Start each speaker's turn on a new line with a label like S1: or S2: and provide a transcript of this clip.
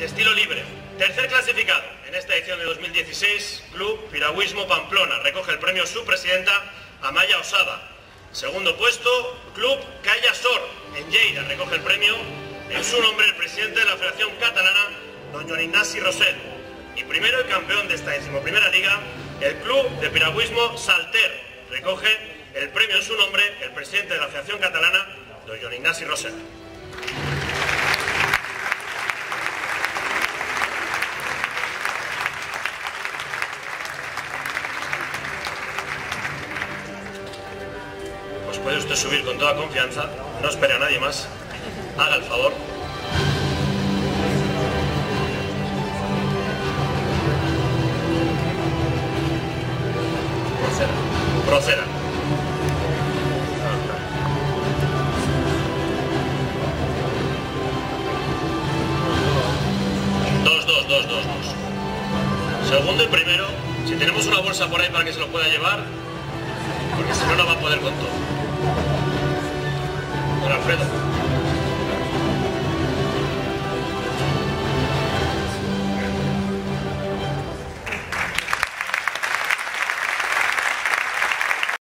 S1: de estilo libre. Tercer clasificado en esta edición de 2016, Club Piragüismo Pamplona. Recoge el premio su presidenta, Amaya Osada. Segundo puesto, Club Calla Sor, en Lleida. Recoge el premio en su nombre el presidente de la Federación Catalana, don Ignasi Rosell. Y primero el campeón de esta decimoprimera liga, el Club de Piragüismo Salter. Recoge el premio en su nombre el presidente de la Federación Catalana, don Ignasi Rosell. Pues puede usted subir con toda confianza, no espere a nadie más. Haga el favor. Proceda. Proceda. Dos, dos, dos, dos, dos. Segundo y primero, si tenemos una bolsa por ahí para que se lo pueda llevar, porque si no, no va a poder con todo.